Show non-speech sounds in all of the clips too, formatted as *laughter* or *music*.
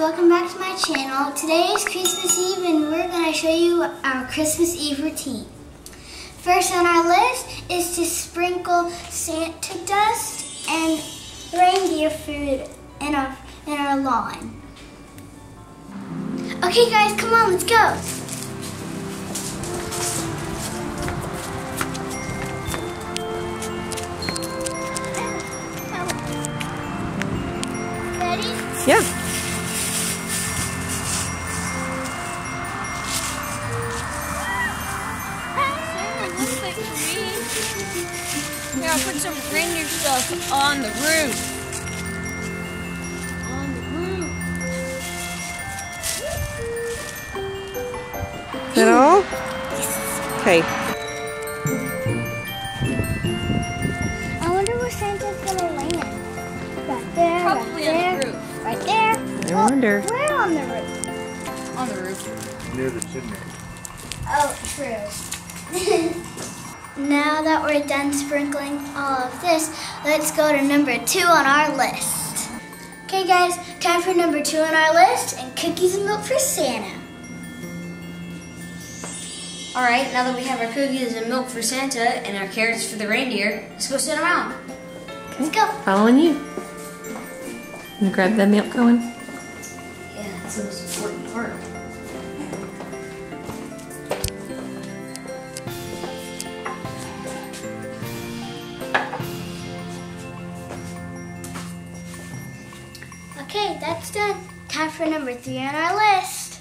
welcome back to my channel. Today is Christmas Eve and we're going to show you our Christmas Eve routine. First on our list is to sprinkle Santa dust and reindeer food in our, in our lawn. Okay guys, come on, let's go. Ready? Yeah. Yeah, I'll put some reindeer stuff on the roof. On the roof. Is that all? Okay. I wonder where Santa's gonna land. Right there, Probably right on there, the roof. right there. I wonder. Oh, where on the roof? On the roof. near the chimney. Oh, true. *laughs* now that we're done sprinkling all of this, let's go to number two on our list. Okay guys, time for number two on our list and cookies and milk for Santa. All right, now that we have our cookies and milk for Santa and our carrots for the reindeer, let's go sit them out. Let's go. Following you. You grab that milk going? Yeah, that's the most important part. That's done. Time for number three on our list.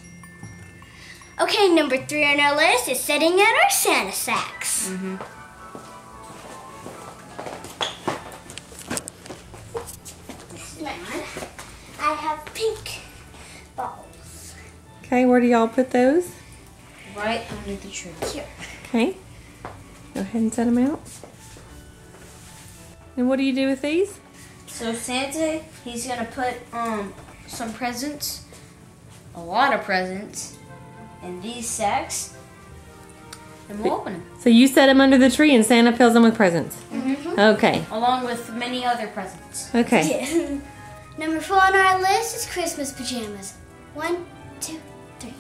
Okay, number three on our list is setting out our Santa sacks. This is mine. I have pink balls. Okay, where do y'all put those? Right under the tree. Here. Okay. Go ahead and set them out. And what do you do with these? So Santa, he's gonna put um some presents, a lot of presents, in these sacks, and we'll open them So you set them under the tree and Santa fills them with presents. Mm-hmm. Okay. along with many other presents. Okay. *laughs* number four on our list is Christmas pajamas. One, two, three.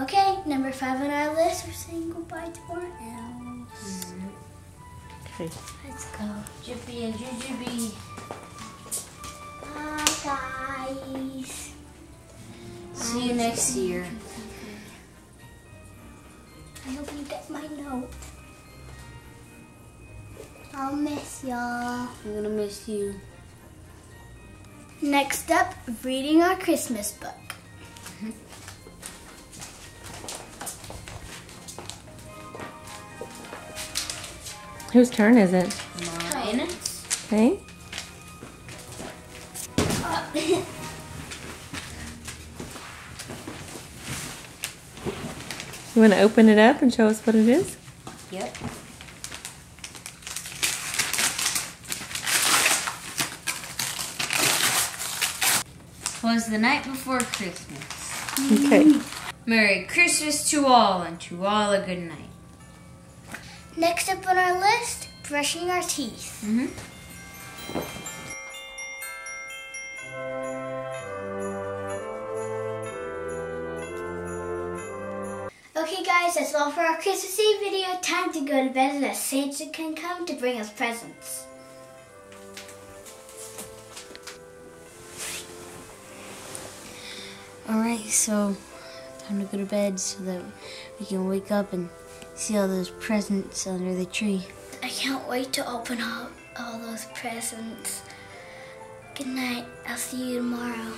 Okay, number five on our list, we're saying goodbye to our elves. Okay. Let's go. Jippy and Jujubee. Bye, guys. See you next year. I hope you get my note. I'll miss y'all. I'm gonna miss you. Next up, reading our Christmas book. Whose turn is it? Mine. Okay. You want to open it up and show us what it is? Yep. Was the night before Christmas. Okay. Merry Christmas to all, and to all a good night. Next up on our list, brushing our teeth. Mm-hmm. Okay guys, that's all for our Christmas Eve video. Time to go to bed so that Santa can come to bring us presents. Alright, so time to go to bed so that we can wake up and see all those presents under the tree. I can't wait to open up all those presents. Good night. I'll see you tomorrow.